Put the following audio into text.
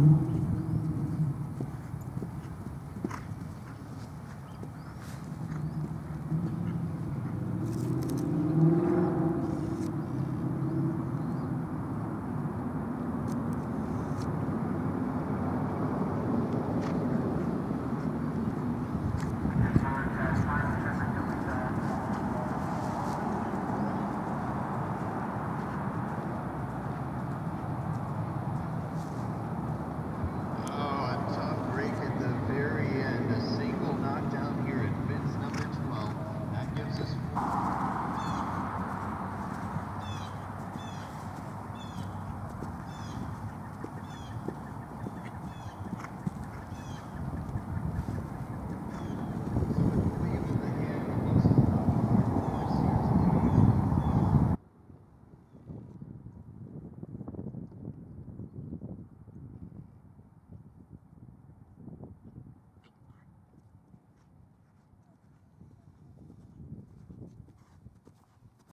Mm-hmm.